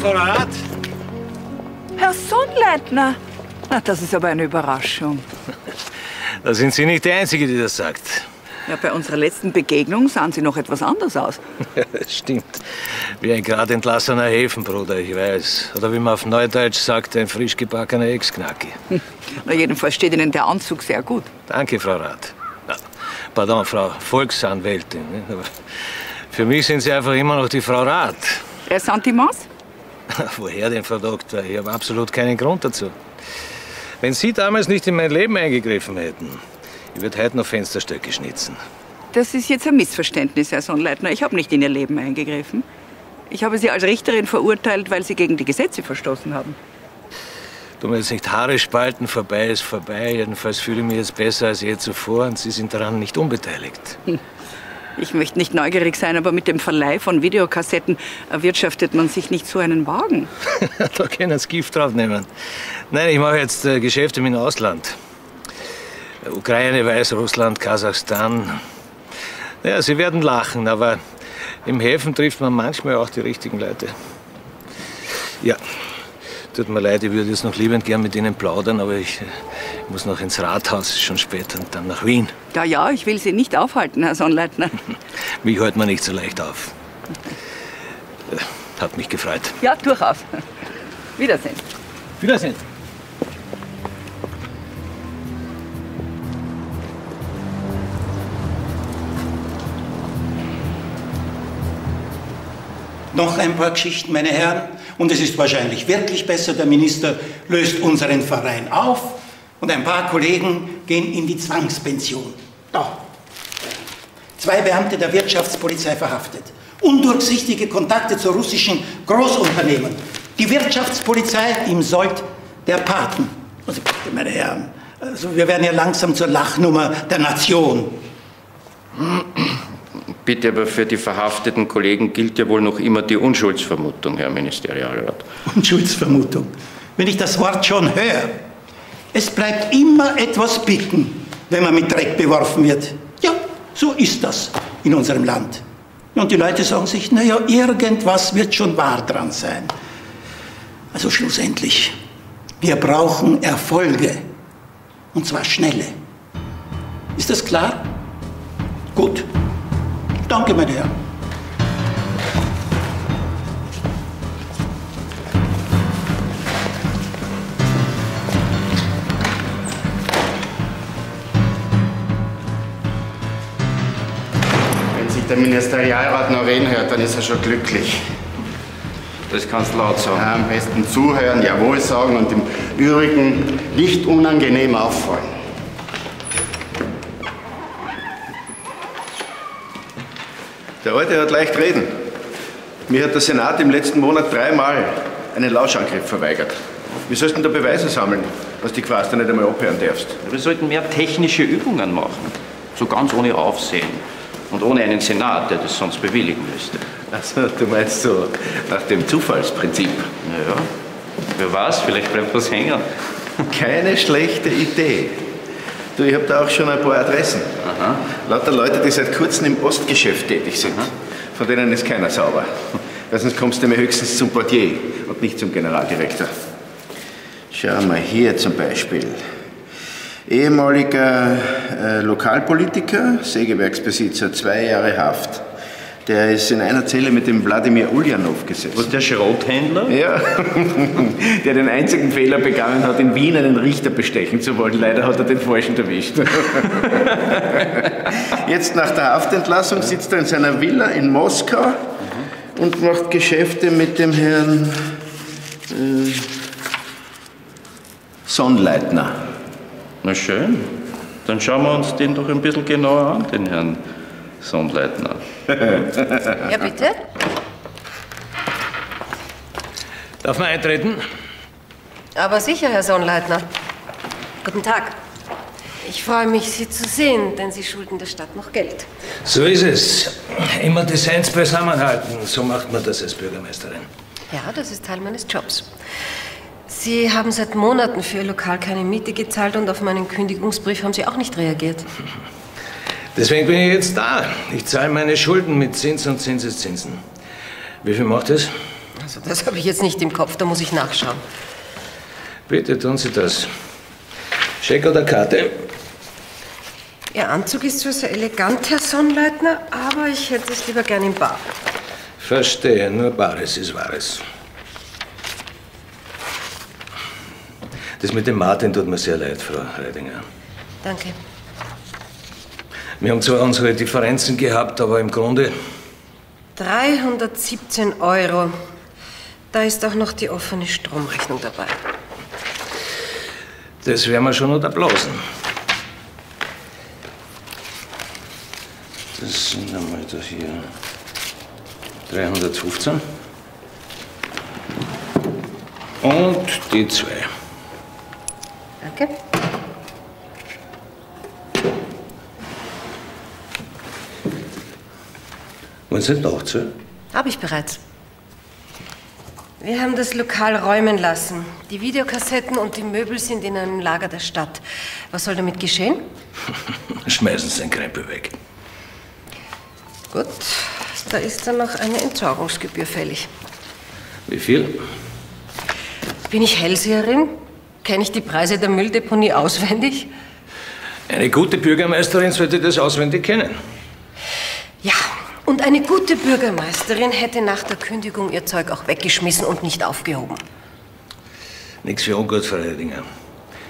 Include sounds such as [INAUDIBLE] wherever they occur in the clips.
Frau Rat. Herr Sonnleitner. Na, das ist aber eine Überraschung. [LAUGHS] Da sind Sie nicht die Einzige, die das sagt. Ja, bei unserer letzten Begegnung sahen Sie noch etwas anders aus. [LAUGHS] Stimmt. Wie ein gerade entlassener Häfenbruder, ich weiß. Oder wie man auf Neudeutsch sagt, ein frisch gebackener Ex-Knacki. [LAUGHS] Na, jedenfalls steht Ihnen der Anzug sehr gut. Danke, Frau Rath. Pardon, Frau Volksanwältin. ne? Aber für mich sind Sie einfach immer noch die Frau Rath. Ressentiments? [LAUGHS] Woher denn, Frau Doktor? Ich habe absolut keinen Grund dazu. Wenn Sie damals nicht in mein Leben eingegriffen hätten, ich würde heute noch Fensterstöcke schnitzen. Das ist jetzt ein Missverständnis, Herr Sonnleitner. Ich habe nicht in Ihr Leben eingegriffen. Ich habe Sie als Richterin verurteilt, weil Sie gegen die Gesetze verstoßen haben. Du jetzt nicht Haare spalten, vorbei ist vorbei. Jedenfalls fühle ich mich jetzt besser als je zuvor und Sie sind daran nicht unbeteiligt. [LAUGHS] Ich möchte nicht neugierig sein, aber mit dem Verleih von Videokassetten erwirtschaftet man sich nicht so einen Wagen. [LAUGHS] da können Sie Gift draufnehmen. Nein, ich mache jetzt äh, Geschäfte mit dem Ausland. Ukraine, Weißrussland, Kasachstan. Ja, Sie werden lachen, aber im Häfen trifft man manchmal auch die richtigen Leute. Ja, tut mir leid, ich würde jetzt noch liebend gern mit Ihnen plaudern, aber ich, muss noch ins Rathaus, ist schon spät, und dann nach Wien. Ja, ja, ich will Sie nicht aufhalten, Herr Sonnleitner. [LAUGHS] Mich hält man nicht so leicht auf. Äh, Hat mich gefreut. Ja, durchaus. Wiedersehen. Wiedersehen. Noch ein paar Geschichten, meine Herren. Und es ist wahrscheinlich wirklich besser, der Minister löst unseren Verein auf und ein paar Kollegen gehen in die Zwangspension. Da. Zwei Beamte der Wirtschaftspolizei verhaftet. Undurchsichtige Kontakte zu russischen Großunternehmen. Die Wirtschaftspolizei im Sold der Paten. Also meine Herren, also wir werden ja langsam zur Lachnummer der Nation. Bitte, aber für die verhafteten Kollegen gilt ja wohl noch immer die Unschuldsvermutung, Herr Ministerialrat. [LAUGHS] Unschuldsvermutung. Wenn ich das Wort schon höre. Es bleibt immer etwas bicken, wenn man mit Dreck beworfen wird. Ja, so ist das in unserem Land. Und die Leute sagen sich, naja, irgendwas wird schon wahr dran sein. Also schlussendlich, wir brauchen Erfolge. Und zwar schnelle. Ist das klar? Gut. Danke, meine Herren. Wenn sich der Ministerialrat noch reden hört, dann ist er schon glücklich. Das kannst du laut sagen. Ja, am besten zuhören, Jawohl sagen und im Übrigen nicht unangenehm auffallen. Der Alte hat leicht reden. Mir hat der Senat im letzten Monat dreimal einen Lauschangriff verweigert. Du denn da Beweise sammeln, was die Quaster nicht einmal abhören darfst? Wir sollten mehr technische Übungen machen. So ganz ohne Aufsehen. Und ohne einen Senat, der das sonst bewilligen müsste. Also, du meinst so nach dem Zufallsprinzip? Naja, wer weiß, vielleicht bleibt was hängen. Keine schlechte Idee. Du, ich habe da auch schon ein paar Adressen. Aha. Lauter Leute, die seit kurzem im Ostgeschäft tätig sind. Von denen ist keiner sauber. Weil sonst kommst du mir höchstens zum Portier und nicht zum Generaldirektor. Schau mal hier zum Beispiel. Ehemaliger äh, Lokalpolitiker, Sägewerksbesitzer, zwei Jahre Haft. Der ist in einer Zelle mit dem Wladimir Ulyanov gesessen. Was, der Schrothändler? Ja, [LAUGHS] der den einzigen Fehler begangen hat, in Wien einen Richter bestechen zu wollen. Leider hat er den Falschen erwischt. [LAUGHS] Jetzt nach der Haftentlassung sitzt er in seiner Villa in Moskau und macht Geschäfte mit dem Herrn äh, Sonnleitner. Na schön. Dann schauen wir uns den doch ein bisschen genauer an, den Herrn Sondleitner. [LAUGHS] Ja, bitte? Darf man eintreten? Aber sicher, Herr Sonnleitner. Guten Tag. Ich freue mich, Sie zu sehen, denn Sie schulden der Stadt noch Geld. So ist es. Immer Designs beisammenhalten. So macht man das als Bürgermeisterin. Ja, das ist Teil meines Jobs. Sie haben seit Monaten für Ihr Lokal keine Miete gezahlt und auf meinen Kündigungsbrief haben Sie auch nicht reagiert. [LAUGHS] Deswegen bin ich jetzt da. Ich zahle meine Schulden mit Zins und Zinseszinsen. Wie viel macht das? Also das habe ich jetzt nicht im Kopf, da muss ich nachschauen. Bitte tun Sie das. Scheck oder Karte? Ihr Anzug ist zwar sehr elegant, Herr Sonnleitner, aber ich hätte es lieber gern im Bar. Verstehe, nur Bares ist Wahres. Das mit dem Martin tut mir sehr leid, Frau Reidinger. Danke. Wir haben zwar unsere Differenzen gehabt, aber im Grunde 317 Euro. Da ist auch noch die offene Stromrechnung dabei. Das werden wir schon unterblasen. Das sind einmal da hier 315. Und die zwei. Danke. Wollen Sie noch zu? Habe ich bereits. Wir haben das Lokal räumen lassen. Die Videokassetten und die Möbel sind in einem Lager der Stadt. Was soll damit geschehen? [LAUGHS] Schmeißen Sie den Krempel weg. Gut, da ist dann noch eine Entsorgungsgebühr fällig. Wie viel? Bin ich Hellseherin? Kenne ich die Preise der Mülldeponie auswendig? Eine gute Bürgermeisterin sollte das auswendig kennen. Und eine gute Bürgermeisterin hätte nach der Kündigung ihr Zeug auch weggeschmissen und nicht aufgehoben. Nichts für ungut, Frau Reidinger.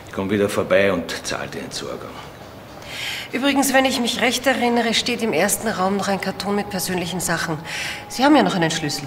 Ich komme wieder vorbei und zahle die Entsorgung. Übrigens, wenn ich mich recht erinnere, steht im ersten Raum noch ein Karton mit persönlichen Sachen. Sie haben ja noch einen Schlüssel.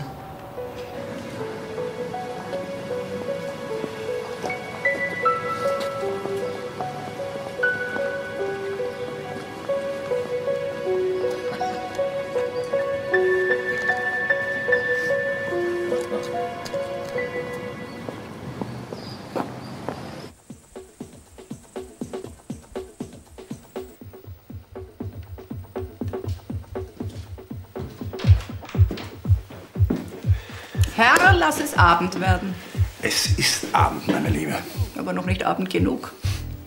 Abend werden. Es ist Abend, meine Liebe. Aber noch nicht Abend genug.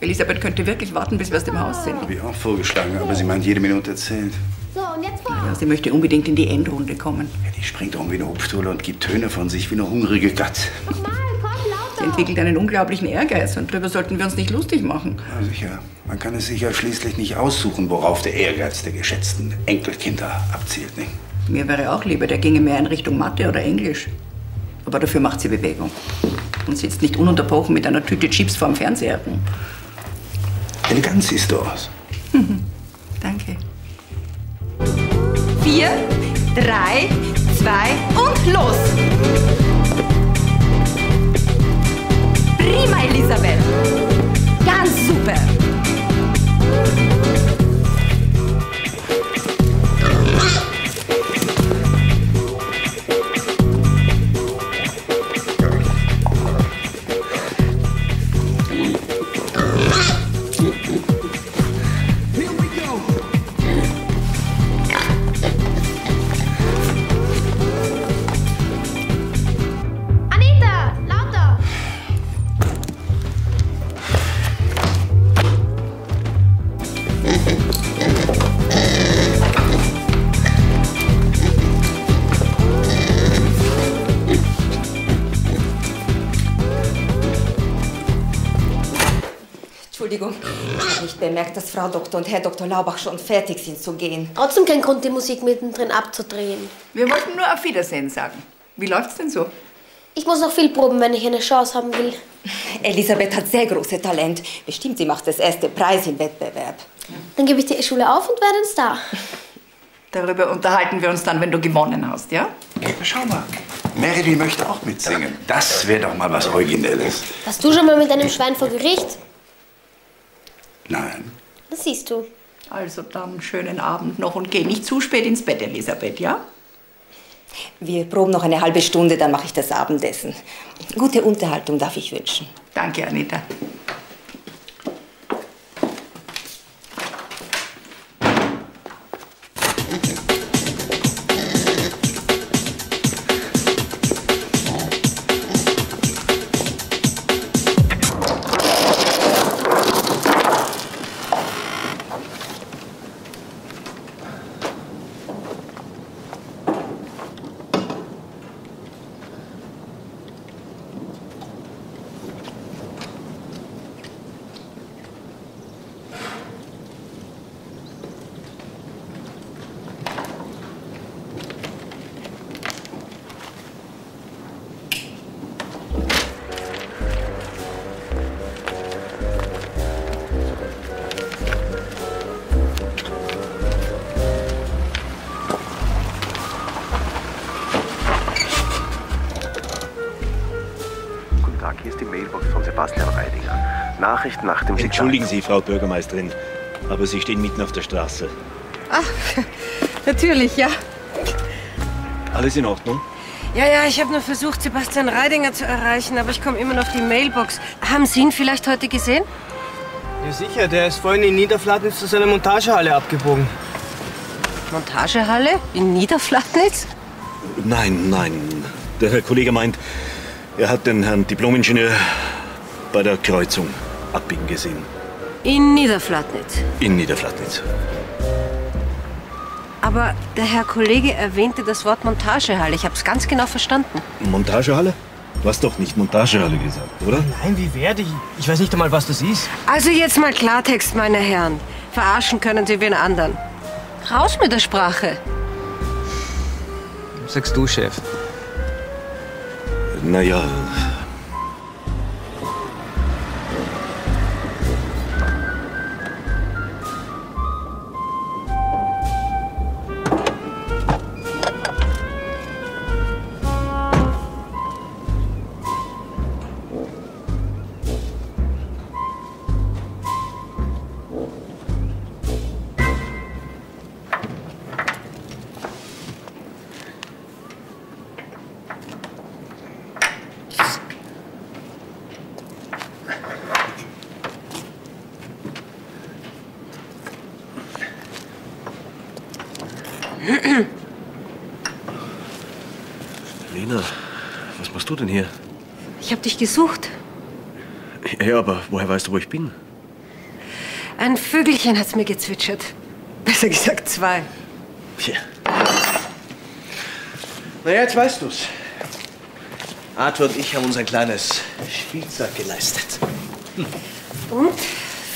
Elisabeth könnte wirklich warten, bis wir aus dem Haus sind. Habe ich auch vorgeschlagen, aber sie meint, jede Minute zählt. So, und jetzt vor. Ja, sie möchte unbedingt in die Endrunde kommen. Ja, die springt um wie eine Hupftohle und gibt Töne von sich wie eine hungrige Gatt. Nochmal, komm, Sie entwickelt einen unglaublichen Ehrgeiz und darüber sollten wir uns nicht lustig machen. Ja, sicher. Man kann es sich ja schließlich nicht aussuchen, worauf der Ehrgeiz der geschätzten Enkelkinder abzielt, nicht? Mir wäre auch lieber, der ginge mehr in Richtung Mathe oder Englisch. Aber dafür macht sie Bewegung. Und sitzt nicht ununterbrochen mit einer Tüte Chips vorm Fernseher rum. Elegant siehst du aus. Danke. Vier, drei, zwei und los! Prima, Elisabeth! Ganz super! Bemerkt, dass Frau Dr. und Herr Dr. Laubach schon fertig sind zu gehen. Trotzdem kein Grund, die Musik mittendrin abzudrehen. Wir wollten nur auf Wiedersehen sagen. Wie läuft's denn so? Ich muss noch viel proben, wenn ich eine Chance haben will. Elisabeth hat sehr große Talent. Bestimmt, sie macht das erste Preis im Wettbewerb. Dann gebe ich die Schule auf und werde ein Star. Darüber unterhalten wir uns dann, wenn du gewonnen hast, ja? Schau mal. Marilyn möchte auch mitsingen. Das wäre doch mal was Originelles. Warst du schon mal mit einem Schwein vor Gericht? Nein. Das siehst du. Also dann schönen Abend noch und geh nicht zu spät ins Bett, Elisabeth, ja? Wir proben noch eine halbe Stunde, dann mache ich das Abendessen. Gute Unterhaltung darf ich wünschen. Danke, Anita. Entschuldigen Sie, Frau Bürgermeisterin, aber Sie stehen mitten auf der Straße. Ach, natürlich, ja. Alles in Ordnung? Ja, ja, ich habe nur versucht, Sebastian Reidinger zu erreichen, aber ich komme immer noch auf die Mailbox. Haben Sie ihn vielleicht heute gesehen? Ja, sicher. Der ist vorhin in Niederflatnitz zu seiner Montagehalle abgebogen. Montagehalle? In Niederflatnitz? Nein, nein. Der Herr Kollege meint, er hat den Herrn Diplomingenieur bei der Kreuzung abbiegen gesehen. In Niederflatnitz. In Niederflatnitz. Aber der Herr Kollege erwähnte das Wort Montagehalle. Ich habe es ganz genau verstanden. Montagehalle? Du hast doch nicht Montagehalle gesagt, oder? Nein, wie werde ich? Ich weiß nicht einmal, was das ist. Also jetzt mal Klartext, meine Herren. Verarschen können Sie wen anderen. Raus mit der Sprache. Was sagst du, Chef? Naja, Lena, was machst du denn hier? Ich habe dich gesucht. Ja, aber woher weißt du, wo ich bin? Ein Vögelchen hat's mir gezwitschert. [LAUGHS] Besser gesagt zwei. Tja. Naja, jetzt weißt du's. Arthur und ich haben uns ein kleines Spielzeug geleistet. Und?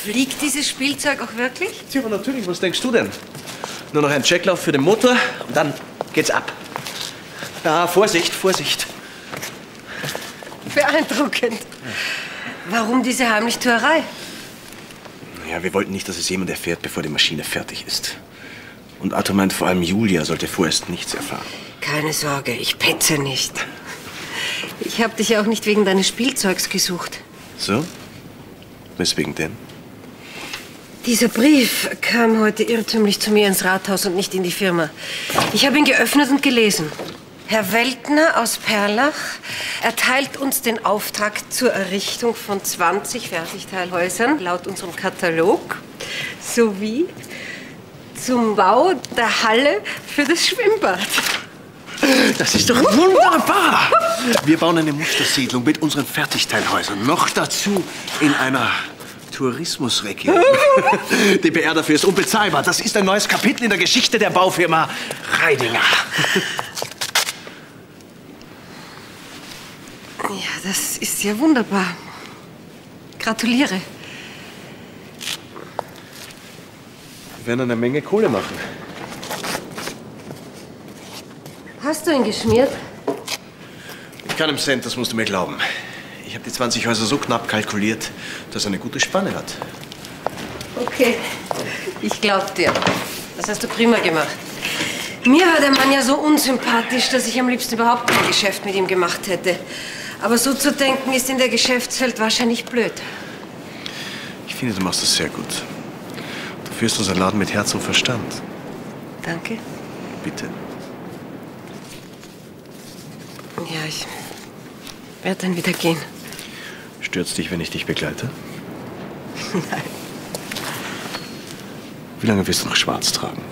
Fliegt dieses Spielzeug auch wirklich? Tja, aber natürlich, was denkst du denn? Nur noch ein Checklauf für den Motor und dann geht's ab. Ja, Vorsicht, Vorsicht. Beeindruckend. Warum diese Heimlichtuerei? Ja, wir wollten nicht, dass es jemand erfährt, bevor die Maschine fertig ist. Und Arthur meint, vor allem Julia sollte vorerst nichts erfahren. Keine Sorge, ich petze nicht. Ich habe dich ja auch nicht wegen deines Spielzeugs gesucht. So? Weswegen denn? Dieser Brief kam heute irrtümlich zu mir ins Rathaus und nicht in die Firma. Ich habe ihn geöffnet und gelesen. Herr Weltner aus Perlach erteilt uns den Auftrag zur Errichtung von 20 Fertigteilhäusern laut unserem Katalog sowie zum Bau der Halle für das Schwimmbad. Das ist doch wunderbar! Wir bauen eine Mustersiedlung mit unseren Fertigteilhäusern. Noch dazu in einer Tourismusregion. [LAUGHS] Die PR dafür ist unbezahlbar. Das ist ein neues Kapitel in der Geschichte der Baufirma Reidinger. Ja, das ist ja wunderbar. Gratuliere. Wir werden eine Menge Kohle machen. Hast du ihn geschmiert? Mit keinem Cent, das musst du mir glauben. Ich habe die 20 Häuser so knapp kalkuliert, dass er eine gute Spanne hat. Okay, ich glaub dir. Das hast du prima gemacht. Mir war der Mann ja so unsympathisch, dass ich am liebsten überhaupt kein Geschäft mit ihm gemacht hätte. Aber so zu denken ist in der Geschäftswelt wahrscheinlich blöd. Ich finde, du machst das sehr gut. Du führst unseren Laden mit Herz und Verstand. Danke. Bitte. Ja, ich werde dann wieder gehen. Stört's dich, wenn ich dich begleite? [LAUGHS] Nein. Wie lange wirst du noch schwarz tragen?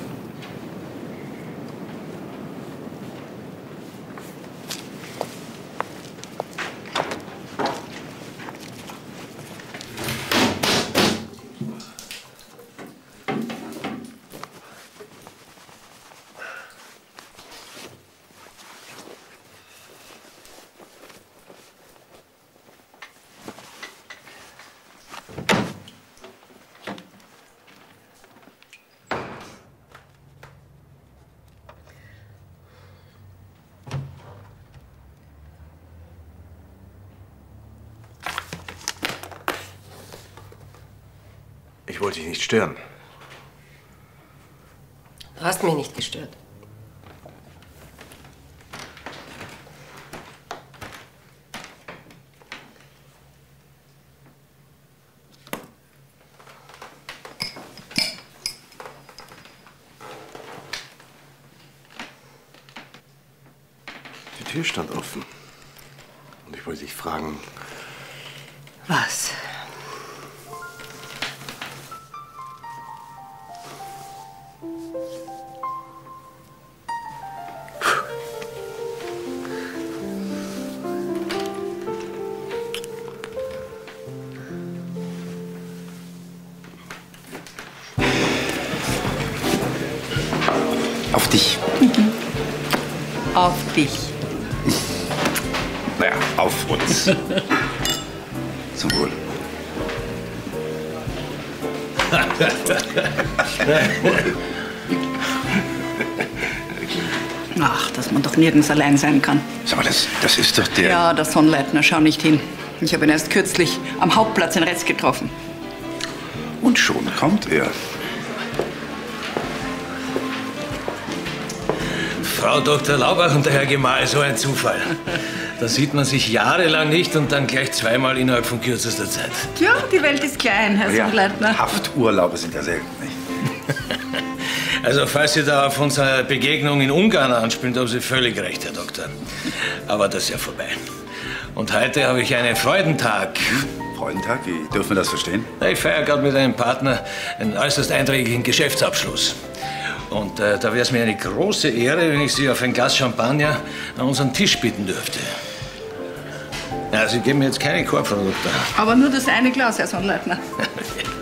Ich wollte dich nicht stören. Du hast mich nicht gestört. Die Tür stand offen. Und ich wollte dich fragen. Was? Nirgends allein sein kann. Sag mal, das, das ist doch der. Ja, der Sonnleitner, schau nicht hin. Ich habe ihn erst kürzlich am Hauptplatz in Retz getroffen. Und schon kommt er. Frau Dr. Laubach und der Herr Gemahl, so ein Zufall. Da sieht man sich jahrelang nicht und dann gleich zweimal innerhalb von kürzester Zeit. Ja, die Welt ist klein, Herr Sonnleitner. Hafturlaube sind ja selten, nicht? Also, falls Sie da auf unsere Begegnung in Ungarn anspielen, haben Sie völlig recht, Herr Doktor. Aber das ist ja vorbei. Und heute habe ich einen Freudentag. Freudentag? Wie dürfen wir das verstehen? Ich feiere gerade mit einem Partner einen äußerst einträglichen Geschäftsabschluss. Und äh, da wäre es mir eine große Ehre, wenn ich Sie auf ein Glas Champagner an unseren Tisch bitten dürfte. Ja, Sie geben mir jetzt keinen Korb, Frau Doktor. Aber nur das eine Glas, Herr Sonnleitner. [LAUGHS]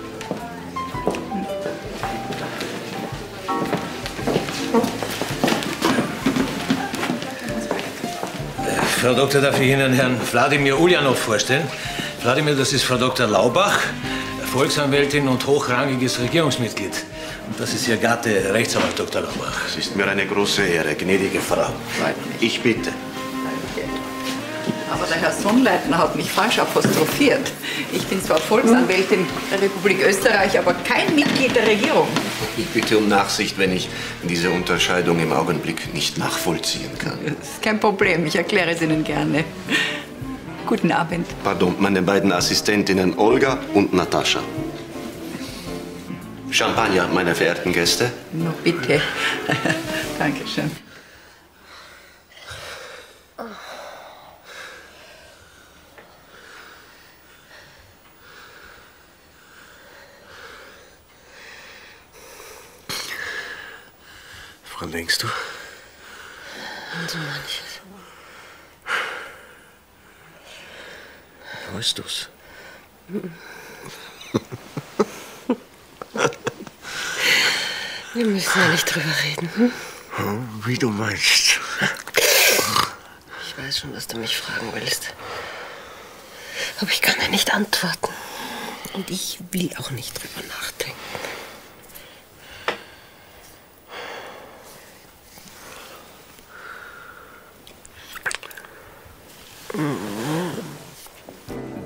Frau Doktor, darf ich Ihnen Herrn Wladimir Uljanov vorstellen? Wladimir, das ist Frau Dr. Laubach, Volksanwältin und hochrangiges Regierungsmitglied. Und das ist Ihr Gatte, Rechtsanwalt Dr. Laubach. Es ist mir eine große Ehre, gnädige Frau. Ich bitte. Aber der Herr Sonnleitner hat mich falsch apostrophiert. Ich bin zwar Volksanwältin der Republik Österreich, aber kein Mitglied der Regierung. Ich bitte um Nachsicht, wenn ich diese Unterscheidung im Augenblick nicht nachvollziehen kann. Das ist kein Problem, ich erkläre es Ihnen gerne. Guten Abend. Pardon, meine beiden Assistentinnen Olga und Natascha. Champagner, meine verehrten Gäste. Na bitte. [LAUGHS] Dankeschön. Denkst du? Und so manches. Weißt du's? Wir müssen ja nicht drüber reden. Hm? Wie du meinst. Ich weiß schon, was du mich fragen willst. Aber ich kann dir nicht antworten. Und ich will auch nicht drüber nachdenken.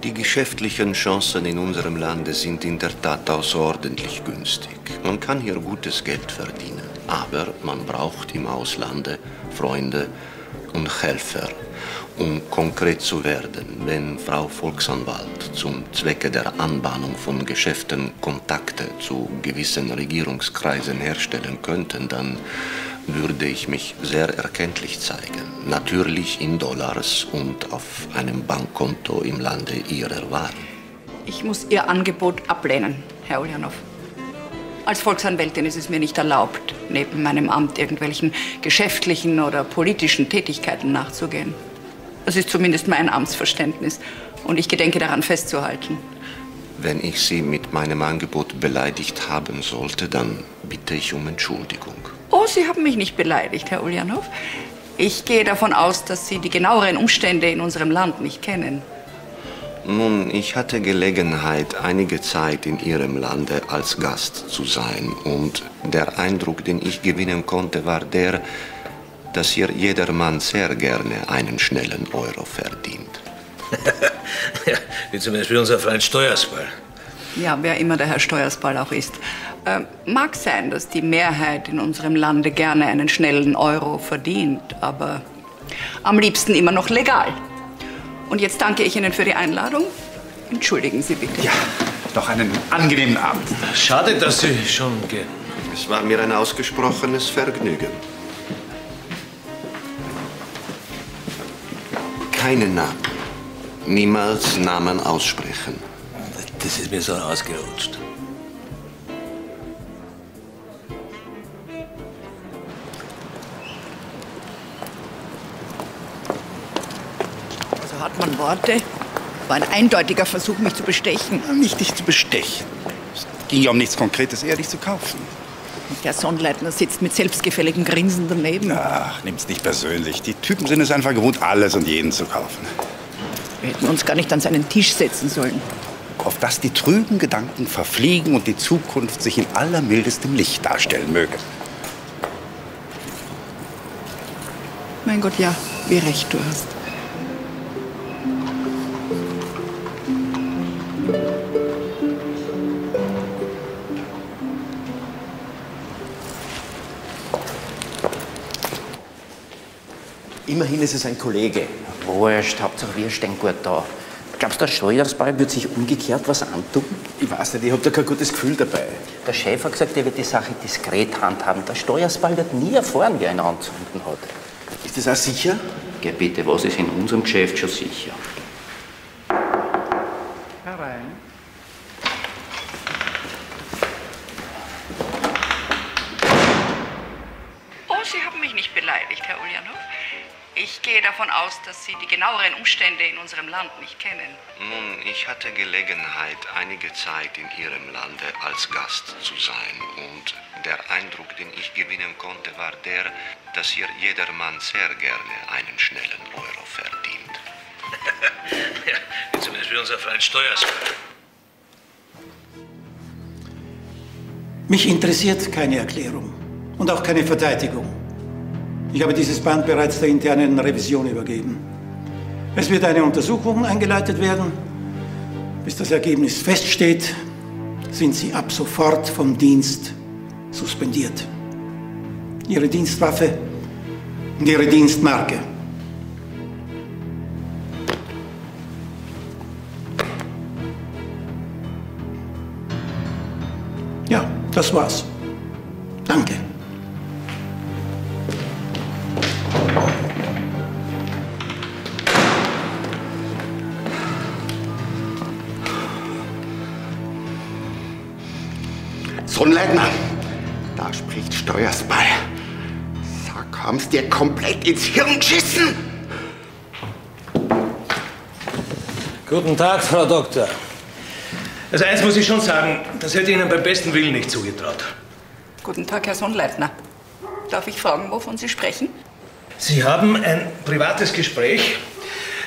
Die geschäftlichen Chancen in unserem Lande sind in der Tat außerordentlich günstig. Man kann hier gutes Geld verdienen, aber man braucht im Auslande Freunde und Helfer, um konkret zu werden. Wenn Frau Volksanwalt zum Zwecke der Anbahnung von Geschäften Kontakte zu gewissen Regierungskreisen herstellen könnten, dann würde ich mich sehr erkenntlich zeigen. Natürlich in Dollars und auf einem Bankkonto im Lande Ihrer Wahl. Ich muss Ihr Angebot ablehnen, Herr Uljanov. Als Volksanwältin ist es mir nicht erlaubt, neben meinem Amt irgendwelchen geschäftlichen oder politischen Tätigkeiten nachzugehen. Das ist zumindest mein Amtsverständnis und ich gedenke daran festzuhalten. Wenn ich Sie mit meinem Angebot beleidigt haben sollte, dann bitte ich um Entschuldigung. Oh, Sie haben mich nicht beleidigt, Herr Uljanov. Ich gehe davon aus, dass Sie die genaueren Umstände in unserem Land nicht kennen. Nun, ich hatte Gelegenheit, einige Zeit in Ihrem Lande als Gast zu sein. Und der Eindruck, den ich gewinnen konnte, war der, dass hier jedermann sehr gerne einen schnellen Euro verdient. [LAUGHS] ja, wie zum Beispiel unser Freund Steuersball. Ja, wer immer der Herr Steuersball auch ist. Äh, mag sein, dass die Mehrheit in unserem Lande gerne einen schnellen Euro verdient, aber am liebsten immer noch legal. Und jetzt danke ich Ihnen für die Einladung. Entschuldigen Sie bitte. Ja, noch einen angenehmen Abend. Schade, dass Sie schon gehen. Es war mir ein ausgesprochenes Vergnügen. Keine Namen. Niemals Namen aussprechen. Das ist mir so ausgerutscht. Also hat man Worte. War ein eindeutiger Versuch, mich zu bestechen. Nicht dich zu bestechen. Es ging ja um nichts Konkretes, eher dich zu kaufen. Und der Sonnleitner sitzt mit selbstgefälligem Grinsen daneben. Ach, nimm's nicht persönlich. Die Typen sind es einfach gewohnt, alles und jeden zu kaufen. Wir hätten uns gar nicht an seinen Tisch setzen sollen. Auf dass die trüben Gedanken verfliegen und die Zukunft sich in allermildestem Licht darstellen möge. Mein Gott, ja, wie recht du hast. Immerhin ist es ein Kollege. Wurscht, Hauptsache wir stehen gut da. Glaubst du, der Steuersball wird sich umgekehrt was antun? Ich weiß nicht, ich hab da kein gutes Gefühl dabei. Der Chef hat gesagt, er wird die Sache diskret handhaben. Der Steuersball wird nie erfahren, wer ihn anzünden hat. Ist das auch sicher? Geh bitte, was ist in unserem Geschäft schon sicher? Genaueren Umstände in unserem Land nicht kennen. Nun, ich hatte Gelegenheit, einige Zeit in Ihrem Lande als Gast zu sein. Und der Eindruck, den ich gewinnen konnte, war der, dass hier jedermann sehr gerne einen schnellen Euro verdient. ja, wie zum Beispiel unser Freund Steuersmann. Mich interessiert keine Erklärung und auch keine Verteidigung. Ich habe dieses Band bereits der internen Revision übergeben. Es wird eine Untersuchung eingeleitet werden. Bis das Ergebnis feststeht, sind Sie ab sofort vom Dienst suspendiert. Ihre Dienstwaffe und Ihre Dienstmarke. Ja, das war's. Danke. Sonnleitner, da spricht Steuersball. Sag, haben's dir komplett ins Hirn geschissen? Guten Tag, Frau Doktor. Also eins muss ich schon sagen, das hätte ich Ihnen beim besten Willen nicht zugetraut. Guten Tag, Herr Sonnleitner. Darf ich fragen, wovon Sie sprechen? Sie haben ein privates Gespräch,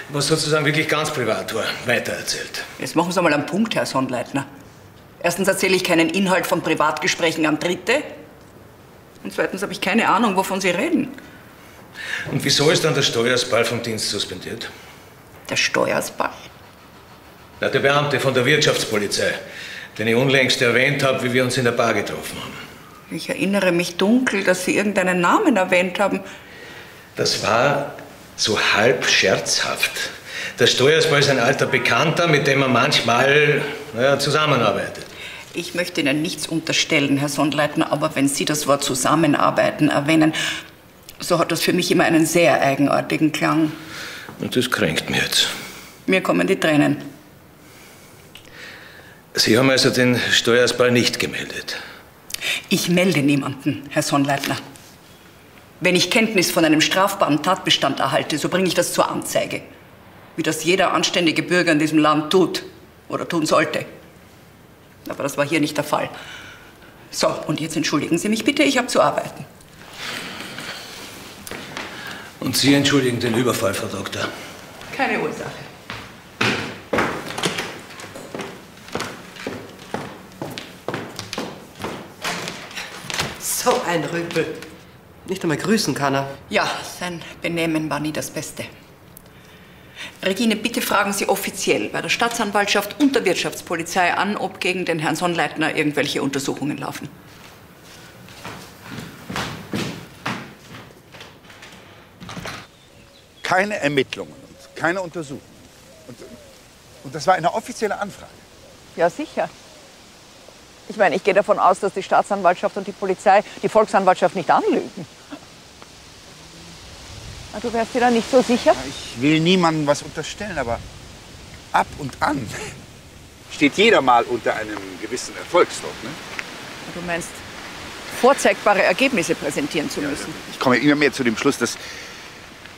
was sozusagen wirklich ganz privat war, weitererzählt. Jetzt machen Sie mal einen Punkt, Herr Sonnleitner. Erstens erzähle ich keinen Inhalt von Privatgesprächen an Dritte. Und zweitens habe ich keine Ahnung, wovon Sie reden. Und wieso ist dann der Steuersball vom Dienst suspendiert? Der Steuersball? Na, der Beamte von der Wirtschaftspolizei, den ich unlängst erwähnt habe, wie wir uns in der Bar getroffen haben. Ich erinnere mich dunkel, dass Sie irgendeinen Namen erwähnt haben. Das war so halb scherzhaft. Der Steuersball ist ein alter Bekannter, mit dem man manchmal naja, zusammenarbeitet. Ich möchte Ihnen nichts unterstellen, Herr Sondleitner, aber wenn Sie das Wort Zusammenarbeiten erwähnen, so hat das für mich immer einen sehr eigenartigen Klang. Und das kränkt mich jetzt. Mir kommen die Tränen. Sie haben also den Steuersball nicht gemeldet. Ich melde niemanden, Herr Sonnleitner. Wenn ich Kenntnis von einem strafbaren Tatbestand erhalte, so bringe ich das zur Anzeige. Wie das jeder anständige Bürger in diesem Land tut oder tun sollte. Aber das war hier nicht der Fall. So, und jetzt entschuldigen Sie mich bitte, ich habe zu arbeiten. Und Sie entschuldigen den Überfall, Frau Doktor. Keine Ursache. So ein Rüpel. Nicht einmal grüßen kann er. Ja, sein Benehmen war nie das Beste. Regine, bitte fragen Sie offiziell bei der Staatsanwaltschaft und der Wirtschaftspolizei an, ob gegen den Herrn Sonnleitner irgendwelche Untersuchungen laufen. Keine Ermittlungen und keine Untersuchungen. Und, und das war eine offizielle Anfrage. Ja, sicher. Ich meine, ich gehe davon aus, dass die Staatsanwaltschaft und die Polizei die Volksanwaltschaft nicht anlügen. Du wärst dir da nicht so sicher? Ich will niemandem was unterstellen, aber ab und an [LAUGHS] steht jeder mal unter einem gewissen Erfolgsdruck. Ne? Du meinst, vorzeigbare Ergebnisse präsentieren zu müssen. Ich komme immer mehr zu dem Schluss, dass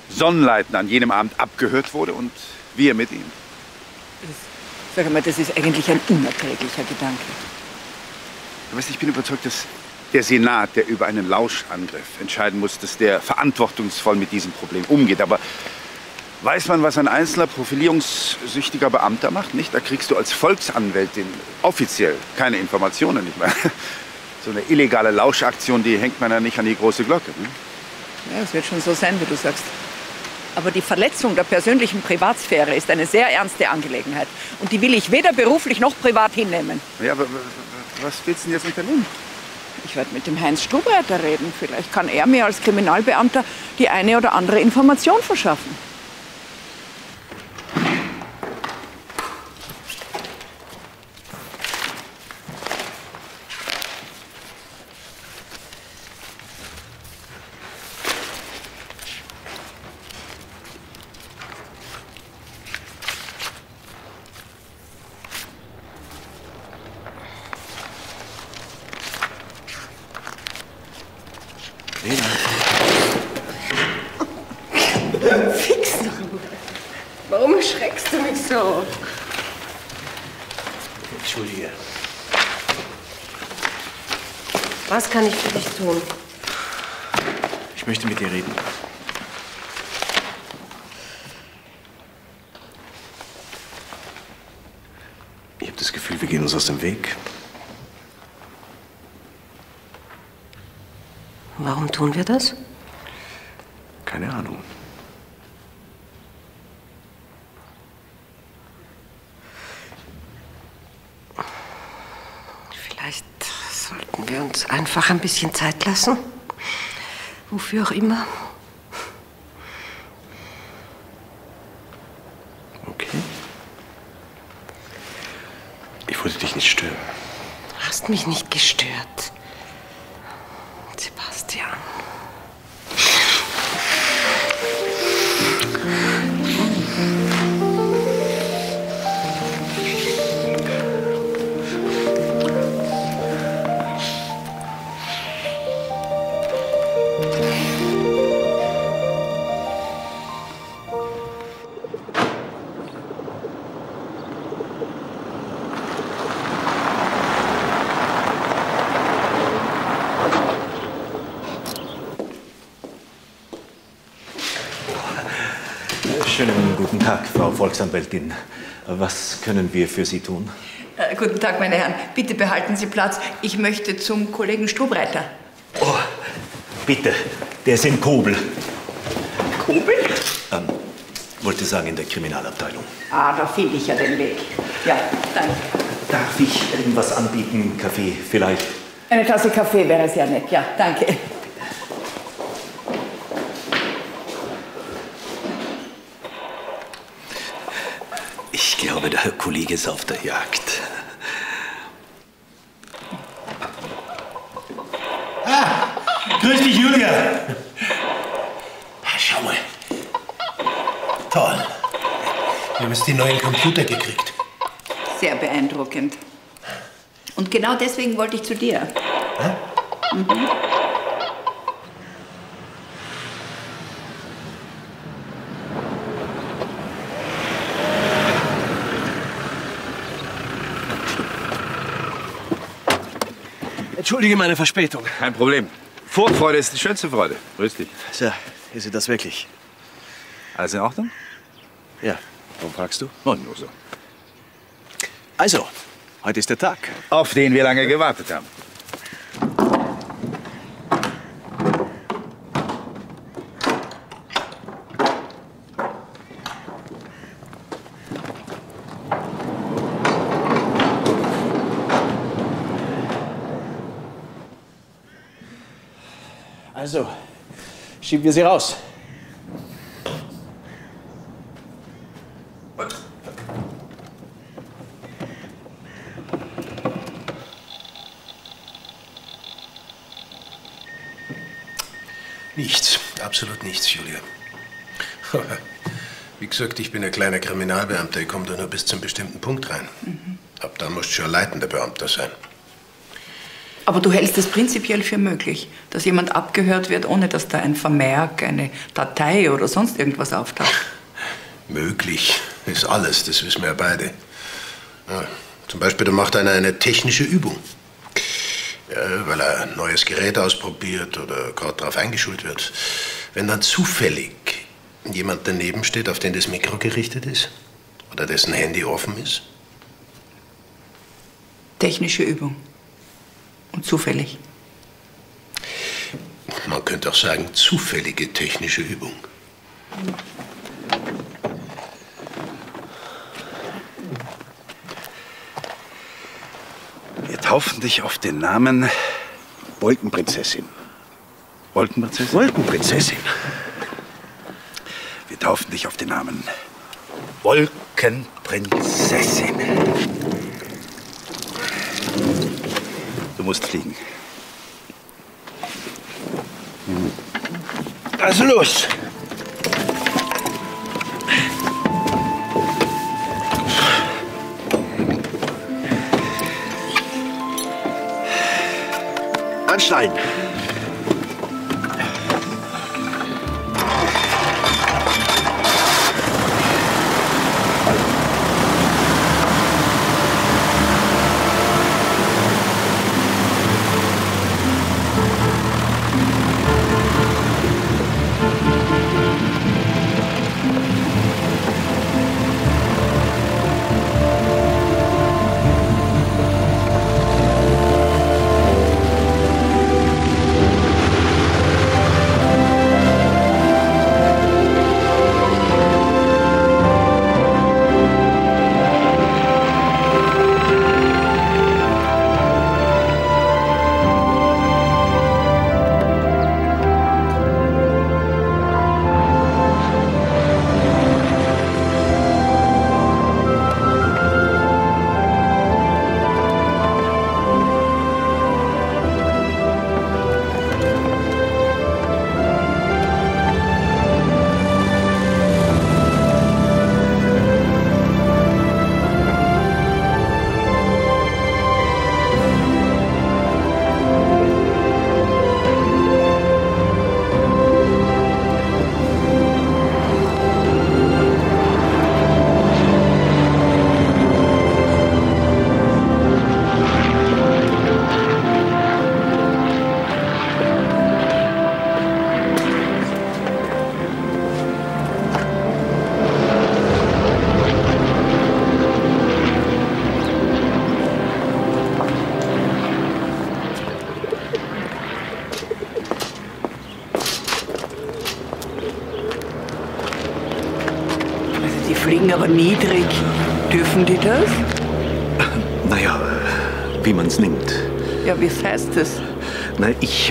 Sonnenleitner an jenem Abend abgehört wurde und wir mit ihm. Sag mal, das ist eigentlich ein unerträglicher Gedanke. Du weißt, ich bin überzeugt, dass der Senat, der über einen Lauschangriff entscheiden muss, dass der verantwortungsvoll mit diesem Problem umgeht. Aber weiß man, was ein einzelner profilierungssüchtiger Beamter macht? Nicht? Da kriegst du als Volksanwältin offiziell keine Informationen. Nicht mehr. [LAUGHS] So eine illegale Lauschaktion, die hängt man ja nicht an die große Glocke. Ne? Ja, es wird schon so sein, wie du sagst. Aber die Verletzung der persönlichen Privatsphäre ist eine sehr ernste Angelegenheit. Und die will ich weder beruflich noch privat hinnehmen. Ja, aber was willst du denn jetzt unternehmen? Ich werde mit dem Heinz Stubreiter reden. Vielleicht kann er mir als Kriminalbeamter die eine oder andere Information verschaffen. Fix du. Warum schreckst du mich so? Entschuldige. Was kann ich für dich tun? Ich möchte mit dir reden. Ich habe das Gefühl, wir gehen uns aus dem Weg. Warum tun wir das? Keine Ahnung. Vielleicht sollten wir uns einfach ein bisschen Zeit lassen. Wofür auch immer. Okay. Ich wollte dich nicht stören. Du hast mich nicht Volksanwältin. Was können wir für Sie tun? Äh, guten Tag, meine Herren. Bitte behalten Sie Platz. Ich möchte zum Kollegen Stubreiter. Bitte, der ist in Kobel. Kobel? Ähm, wollte sagen, in der Kriminalabteilung. Ah, da finde ich ja den Weg. Ja, danke. Darf ich irgendwas anbieten? Kaffee vielleicht? Eine Tasse Kaffee wäre sehr nett. Ja, danke. Ich glaube, ist auf der Jagd. Grüß dich, Julia. Ah, Schau mal. Toll. Wir haben jetzt die neuen Computer gekriegt. Sehr beeindruckend. Und genau deswegen wollte ich zu dir. Mhm. Entschuldige meine Verspätung. Kein Problem. Vorfreude ist die schönste Freude. Grüß dich. So, ist sie das wirklich? Alles in Ordnung? Ja. Warum fragst du? Oh, nur so. Also, heute ist der Tag. Auf den wir lange gewartet haben. Also, schieben wir sie raus. Nichts, absolut nichts, Julia. [LAUGHS] Wie gesagt, ich bin ein kleiner Kriminalbeamter. Ich komme da nur bis zum bestimmten Punkt rein. Ab dann musst du schon ein leitender Beamter sein. Aber du hältst es prinzipiell für möglich, dass jemand abgehört wird, ohne dass da ein Vermerk, eine Datei oder sonst irgendwas auftaucht. [LAUGHS] Möglich ist alles, das wissen wir ja beide. Ja, zum Beispiel, da macht einer eine technische Übung. Ja, weil er ein neues Gerät ausprobiert oder gerade darauf eingeschult wird. Wenn dann zufällig jemand daneben steht, auf den das Mikro gerichtet ist oder dessen Handy offen ist, Technische Übung. Und zufällig. man könnte auch sagen, zufällige technische Übung. Wir taufen dich auf den Namen Wolkenprinzessin. Wolkenprinzessin? Wolkenprinzessin. Wir taufen dich auf den Namen Wolkenprinzessin. Du musst fliegen. Also los! Anschneiden.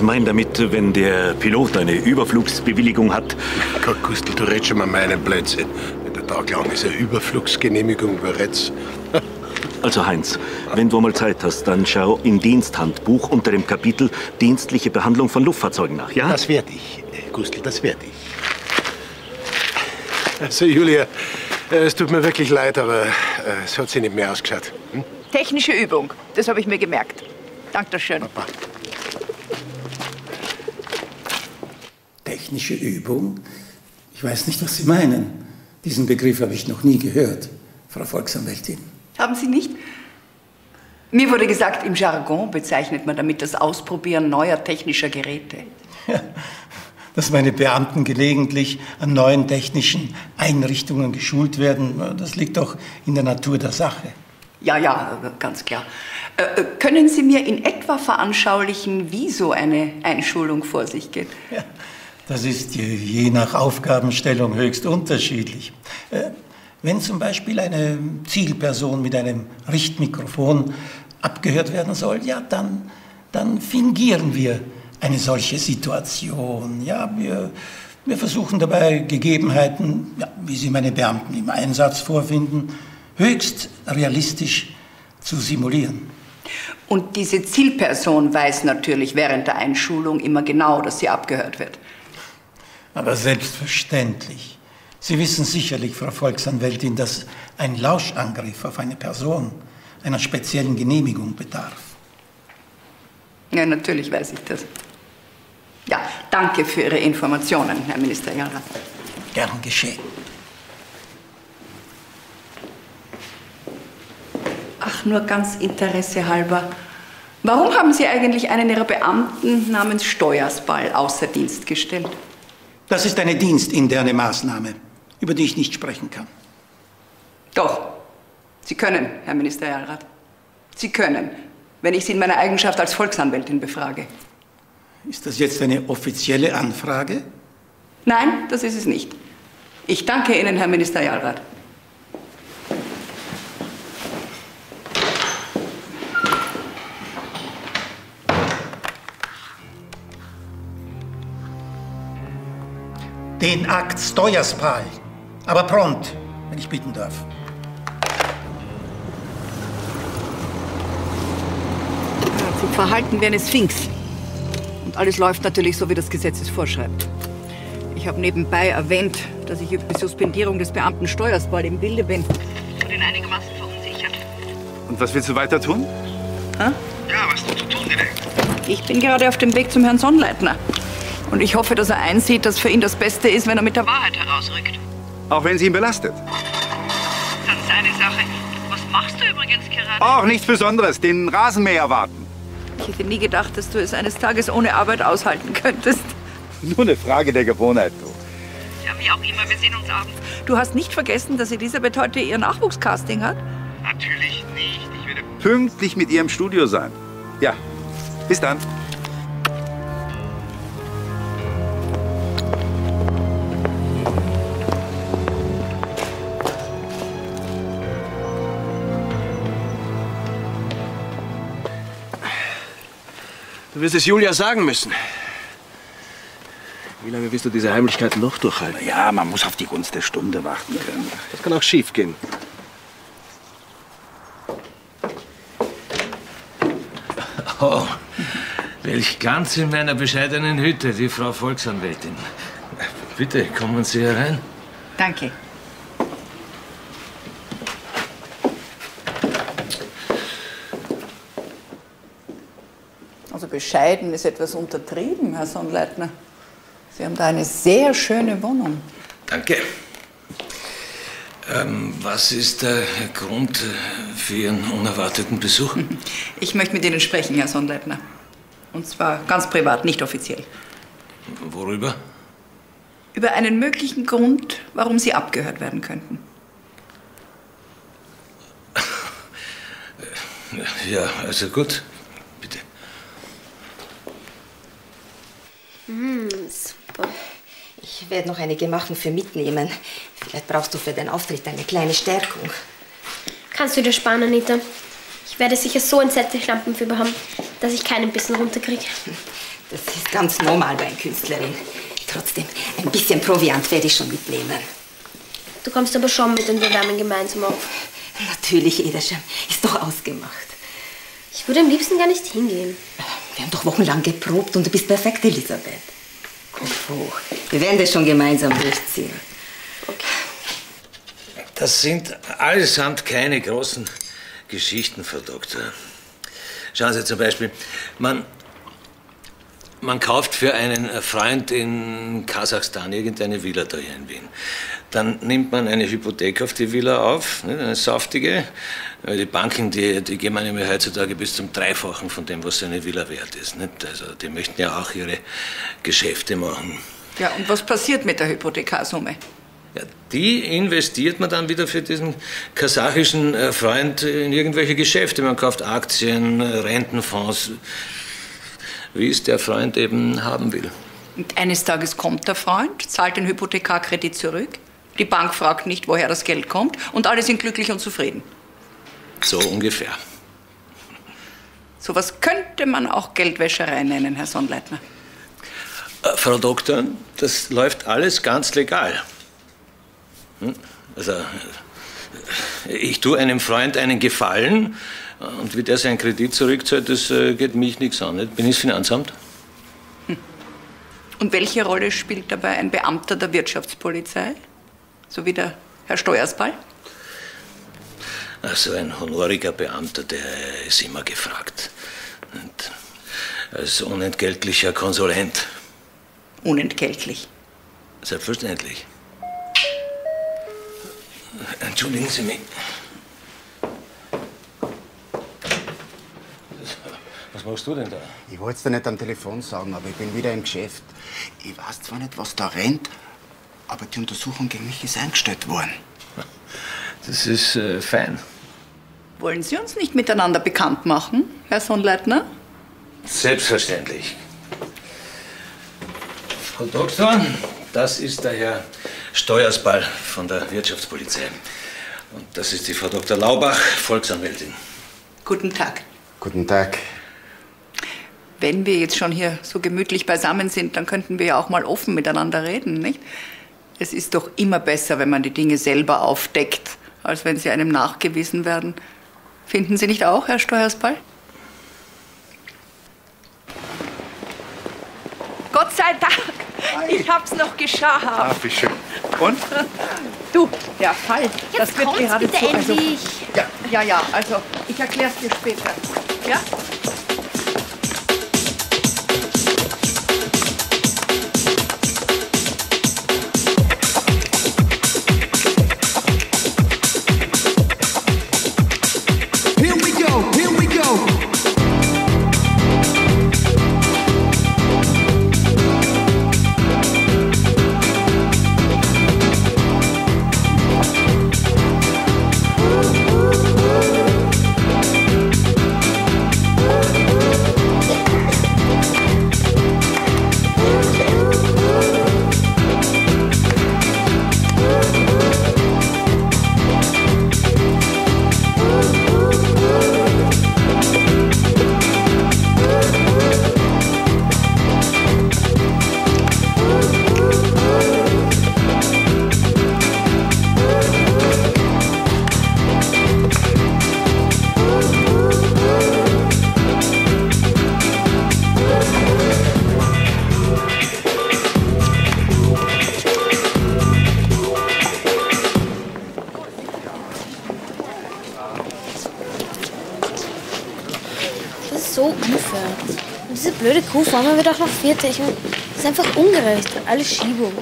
Ich meine damit, wenn der Pilot eine Überflugsbewilligung hat. Gott, Gustl, du redest schon mal meinen Blödsinn. Wenn der Tag lang ist eine Überflugsgenehmigung überredst. [LAUGHS] Also Heinz, wenn du mal Zeit hast, dann schau im Diensthandbuch unter dem Kapitel Dienstliche Behandlung von Luftfahrzeugen nach, ja? Das werde ich, äh, Gustl, das werde ich. Also, Julia, äh, es tut mir wirklich leid, aber äh, es hat sich nicht mehr ausgeschaut. Hm? Technische Übung. Das habe ich mir gemerkt. Dankeschön. Technische Übung? Ich weiß nicht, was Sie meinen. Diesen Begriff habe ich noch nie gehört, Frau Volksanwältin. Haben Sie nicht? Mir wurde gesagt, im Jargon bezeichnet man damit das Ausprobieren neuer technischer Geräte. Dass meine Beamten gelegentlich an neuen technischen Einrichtungen geschult werden, das liegt doch in der Natur der Sache. Ja, ja, ganz klar. Äh, äh, können Sie mir in etwa veranschaulichen, wie so eine Einschulung vor sich geht? Das ist je- je nach Aufgabenstellung höchst unterschiedlich. Äh, Wenn zum Beispiel eine Zielperson mit einem Richtmikrofon abgehört werden soll, ja, dann, dann fingieren wir eine solche Situation. Ja, wir, wir versuchen dabei Gegebenheiten, ja, wie sie meine Beamten im Einsatz vorfinden, höchst realistisch zu simulieren. Und diese Zielperson weiß natürlich während der Einschulung immer genau, dass sie abgehört wird. Aber selbstverständlich. Sie wissen sicherlich, Frau Volksanwältin, dass ein Lauschangriff auf eine Person einer speziellen Genehmigung bedarf. Ja, natürlich weiß ich das. Ja, danke für Ihre Informationen, Herr Minister Jarrat. Gern geschehen. Ach, nur ganz Interesse halber. Warum haben Sie eigentlich einen Ihrer Beamten namens Steuersball außer Dienst gestellt? Das ist eine dienstinterne Maßnahme, über die ich nicht sprechen kann. Doch, Sie können, Herr Minister Jarrat. Sie können, wenn ich Sie in meiner Eigenschaft als Volksanwältin befrage. Ist das jetzt eine offizielle Anfrage? Nein, das ist es nicht. Ich danke Ihnen, Herr Minister Den Akt Steuerspal. Aber prompt, wenn ich bitten darf. Sie verhalten wie eine Sphinx. Und alles läuft natürlich so, wie das Gesetz es vorschreibt. Ich habe nebenbei erwähnt, dass ich über die Suspendierung des Beamten Steuersball im Bilde bin. Und ihn einigermaßen verunsichert. Und was willst du weiter tun? Hä? Ja, was du zu tun direkt? Ich bin gerade auf dem Weg zum Herrn Sonnleitner. Und ich hoffe, dass er einsieht, dass für ihn das Beste ist, wenn er mit der Wahrheit herausrückt. Auch wenn sie ihn belastet. Das ist seine Sache. Was machst du übrigens gerade? Auch nichts Besonderes, den Rasenmäher warten. Ich hätte nie gedacht, dass du es eines Tages ohne Arbeit aushalten könntest. Nur eine Frage der Gewohnheit, du. Ja, wie auch immer, wir sehen uns abends. Du hast nicht vergessen, dass Elisabeth heute ihr Nachwuchscasting hat? Natürlich nicht. Ich werde pünktlich mit ihr im Studio sein. Ja, bis dann. Wirst es Julia sagen müssen. Wie lange wirst du diese Heimlichkeiten noch durchhalten? Ja, man muss auf die Gunst der Stunde warten können. Das kann auch schief gehen. Oh, welch Glanz in meiner bescheidenen Hütte, die Frau Volksanwältin. Bitte, kommen Sie herein. Danke. Bescheiden ist etwas untertrieben, Herr Sonnleitner. Sie haben da eine sehr schöne Wohnung. Danke. Ähm, was ist der Grund für Ihren unerwarteten Besuch? [LAUGHS] Ich möchte mit Ihnen sprechen, Herr Sonnleitner. Und zwar ganz privat, nicht offiziell. Worüber? Über einen möglichen Grund, warum Sie abgehört werden könnten. [LAUGHS] Ja, also gut. Hm, super. Ich werde noch einige machen für mitnehmen. Vielleicht brauchst du für den Auftritt eine kleine Stärkung. Kannst du dir sparen, Anita? Ich werde sicher so entsetzte Lampenfieber haben, dass ich keinen Bissen runterkriege. Das ist ganz normal bei einer Künstlerin. Trotzdem, ein bisschen Proviant werde ich schon mitnehmen. Du kommst aber schon mit wir wärmen gemeinsam auf. Natürlich, Ederschem. Ist doch ausgemacht. Ich würde am liebsten gar nicht hingehen. Wir haben doch wochenlang geprobt und du bist perfekt, Elisabeth. Kopf hoch. Wir werden das schon gemeinsam durchziehen. Das sind allesamt keine großen Geschichten, Frau Doktor. Schauen Sie zum Beispiel, man, man kauft für einen Freund in Kasachstan irgendeine Villa da hier in Wien. Dann nimmt man eine Hypothek auf die Villa auf, nicht, eine saftige. Weil Die Banken, die, die geben einem ja heutzutage bis zum Dreifachen von dem, was eine Villa wert ist. Nicht? Also die möchten ja auch ihre Geschäfte machen. Ja, und was passiert mit der Hypothekarsumme? Die investiert man dann wieder für diesen kasachischen äh, Freund in irgendwelche Geschäfte. Man kauft Aktien, äh, Rentenfonds, wie es der Freund eben haben will. Und eines Tages kommt der Freund, zahlt den Hypothekarkredit zurück. Die Bank fragt nicht, woher das Geld kommt. Und alle sind glücklich und zufrieden. So ungefähr. Sowas könnte man auch Geldwäscherei nennen, Herr Sonnleitner. Äh, Frau Doktor, das läuft alles ganz legal. Hm? Also, äh, ich tue einem Freund einen Gefallen und wie der seinen Kredit zurückzahlt, das äh, geht mich nichts an. Nicht? Bin ich das Finanzamt? Und welche Rolle spielt dabei ein Beamter der Wirtschaftspolizei? So wie der Herr Steuersball? Ach, so ein honoriger Beamter, der ist immer gefragt. Und als unentgeltlicher Konsulent. Unentgeltlich. Selbstverständlich. Entschuldigen Sie mich. Was machst du denn da? Ich wollte es dir nicht am Telefon sagen, aber ich bin wieder im Geschäft. Ich weiß zwar nicht, was da rennt, aber die Untersuchung gegen mich ist eingestellt worden. Das ist äh, fein. Wollen Sie uns nicht miteinander bekannt machen, Herr Sonnleitner? Selbstverständlich. Frau Doktor, das ist der Herr Steuersball von der Wirtschaftspolizei. Und das ist die Frau Dr. Laubach, Volksanwältin. Guten Tag. Guten Tag. Wenn wir jetzt schon hier so gemütlich beisammen sind, dann könnten wir ja auch mal offen miteinander reden, nicht? Es ist doch immer besser, wenn man die Dinge selber aufdeckt, als wenn sie einem nachgewiesen werden. Finden Sie nicht auch, Herr Steuersball? Gott sei Dank, ich hab's noch geschafft. Ah, wie schön. Und? Du, der Fall, das Jetzt wird kommt's geradezu... bitte also, endlich. ja, ja, ja, also ich erklär's dir später. Ja? Ist so unfair. Und diese blöde Kuhformel wird auch noch Vierte. Ich meine, das ist einfach ungerecht. Alles Schiebung.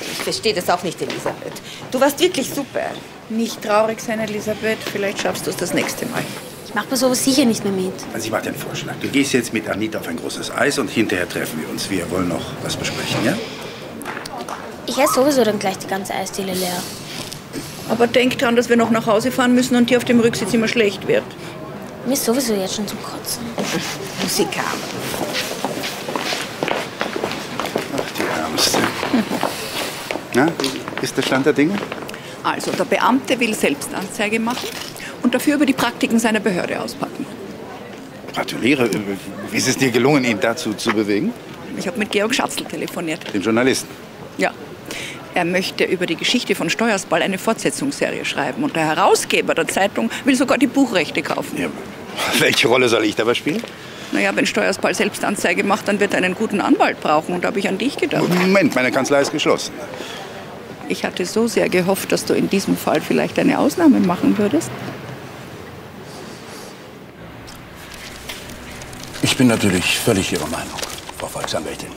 Ich verstehe das auch nicht, Elisabeth. Du warst wirklich super. Nicht traurig sein, Elisabeth. Vielleicht schaffst du es das nächste Mal. Ich mach mir sowas sicher nicht mehr mit. Also ich mache dir einen Vorschlag. Du gehst jetzt mit Anita auf ein großes Eis und hinterher treffen wir uns. Wir wollen noch was besprechen, ja? Ich esse sowieso dann gleich die ganze Eisdiele leer. Aber denk dran, dass wir noch nach Hause fahren müssen und dir auf dem Rücksitz immer schlecht wird. Mir ist sowieso jetzt schon zum Kotzen. Musik haben. Die Ärmste. Na, ist der Stand der Dinge? Also, der Beamte will Selbstanzeige machen und dafür über die Praktiken seiner Behörde auspacken. Gratuliere. Wie ist es dir gelungen, ihn dazu zu bewegen? Ich habe mit Georg Schatzl telefoniert. Den Journalisten. Ja. Er möchte über die Geschichte von Steuersball eine Fortsetzungsserie schreiben. Und der Herausgeber der Zeitung will sogar die Buchrechte kaufen. Ja. [LAUGHS] Welche Rolle soll ich dabei spielen? Naja, wenn Steuersball Selbstanzeige macht, dann wird er einen guten Anwalt brauchen. Und da habe ich an dich gedacht. Moment, meine Kanzlei ist geschlossen. Ich hatte so sehr gehofft, dass du in diesem Fall vielleicht eine Ausnahme machen würdest. Ich bin natürlich völlig Ihrer Meinung, Frau Volksanwältin.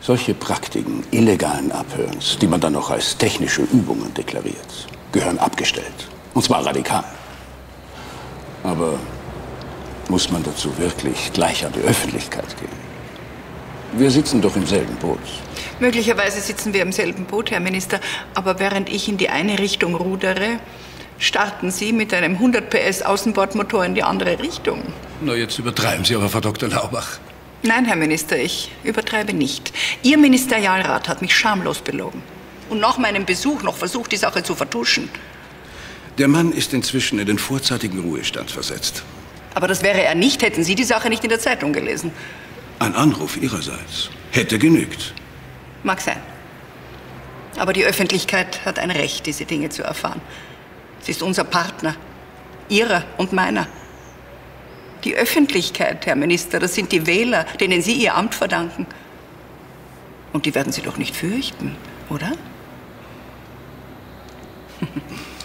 Solche Praktiken illegalen Abhörens, die man dann noch als technische Übungen deklariert, gehören abgestellt. Und zwar radikal. Aber muss man dazu wirklich gleich an die Öffentlichkeit gehen? Wir sitzen doch im selben Boot. Möglicherweise sitzen wir im selben Boot, Herr Minister. Aber während ich in die eine Richtung rudere, starten Sie mit einem 100 PS Außenbordmotor in die andere Richtung. Na, jetzt übertreiben Sie aber, Frau Dr. Laubach. Nein, Herr Minister, ich übertreibe nicht. Ihr Ministerialrat hat mich schamlos belogen. Und nach meinem Besuch noch versucht, die Sache zu vertuschen. Der Mann ist inzwischen in den vorzeitigen Ruhestand versetzt. Aber das wäre er nicht, hätten Sie die Sache nicht in der Zeitung gelesen. Ein Anruf Ihrerseits hätte genügt. Mag sein. Aber die Öffentlichkeit hat ein Recht, diese Dinge zu erfahren. Sie ist unser Partner. Ihrer und meiner. Die Öffentlichkeit, Herr Minister, das sind die Wähler, denen Sie Ihr Amt verdanken. Und die werden Sie doch nicht fürchten, oder? [LAUGHS]